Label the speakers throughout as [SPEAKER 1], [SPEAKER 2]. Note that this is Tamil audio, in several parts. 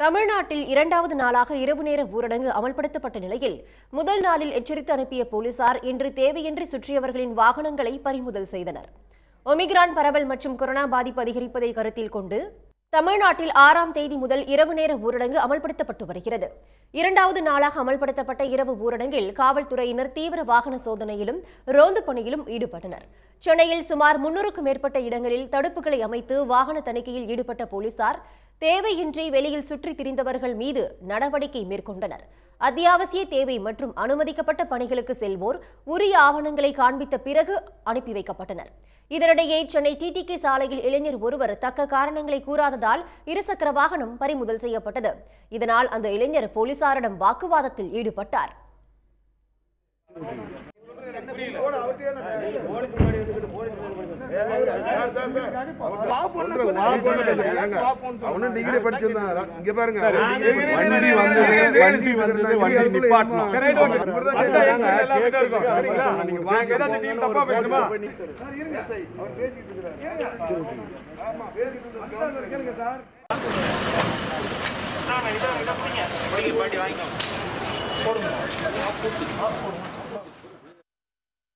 [SPEAKER 1] தமிழ்நாட்டில் இரண்டாவது நாளாக இரவு நேர ஊரடங்கு அமல்படுத்தப்பட்ட நிலையில் முதல் நாளில் எச்சரித்து அனுப்பிய போலீசார் இன்று தேவையின்றி சுற்றியவர்களின் வாகனங்களை பறிமுதல் செய்தனர். ஒமிக்ரான் பரவல் மற்றும் கொரோனா பாதிப்பு அதிகரிப்பதை கருத்தில் கொண்டு தமிழ்நாட்டில் ஆறாம் தேதி முதல் இரவு நேர ஊரடங்கு அமல்படுத்தப்பட்டு வருகிறது. இரண்டாவது நாளாக அமல்படுத்தப்பட்ட இரவு ஊரடங்கில் காவல்துறையினர் தீவிர வாகன சோதனையிலும் ரோந்து பணியிலும் ஈடுபட்டனர். சென்னையில் சுமார் முன்னூறுக்கும் மேற்பட்ட இடங்களில் தடுப்புகளை அமைத்து வாகன தணிக்கையில் ஈடுபட்ட போலீசார் தேவையின்றி வெளியில் சுற்றித் திரிந்தவர்கள் மீது நடவடிக்கை மேற்கொண்டனர். அத்தியாவசிய தேவை மற்றும் அனுமதிக்கப்பட்ட பணிகளுக்கு செல்வோர் உரிய ஆவணங்களை காண்பித்த பிறகு அனுப்பி வைக்கப்பட்டனர். இதனிடையே சென்னை டிடிகே சாலையில் இளைஞர் ஒருவர் தக்க காரணங்களை கூறாத கூறாததால் இருசக்கர வாகனம் பறிமுதல் செய்யப்பட்டது இதனால் அந்த இளைஞர் போலீசாரிடம் வாக்குவாதத்தில் ஈடுபட்டார்
[SPEAKER 2] அவனும் டிகிரி படிச்சிருந்தான். இங்க பாருங்க.
[SPEAKER 3] வண்டி வந்தது வண்டி வந்தது வண்டி நிப்பாட்டணும். நீங்க வாங்க.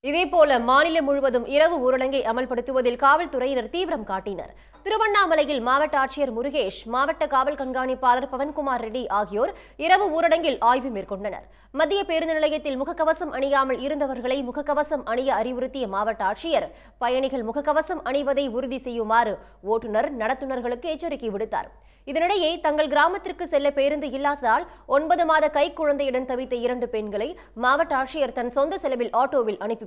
[SPEAKER 1] இதேபோல மாநிலம் முழுவதும் இரவு ஊரடங்கை அமல்படுத்துவதில் காவல்துறையினர் தீவிரம் காட்டினர். திருவண்ணாமலையில் மாவட்ட ஆட்சியர் முருகேஷ் மாவட்ட காவல் கண்காணிப்பாளர் பவன்குமார் ரெட்டி ஆகியோர் இரவு ஊரடங்கில் ஆய்வு மேற்கொண்டனர். மத்திய பேருந்து நிலையத்தில் முகக்கவசம் அணியாமல் இருந்தவர்களை முகக்கவசம் அணிய அறிவுறுத்திய மாவட்ட ஆட்சியர் பயணிகள் முகக்கவசம் அணிவதை உறுதி செய்யுமாறு ஓட்டுநர் நடத்துனர்களுக்கு எச்சரிக்கை விடுத்தார். இதனிடையே தங்கள் கிராமத்திற்கு செல்ல பேருந்து இல்லாததால் ஒன்பது மாத கைக்குழந்தையுடன் தவித்த இரண்டு பெண்களை மாவட்ட ஆட்சியர் தன் சொந்த செலவில் ஆட்டோவில் அனுப்பி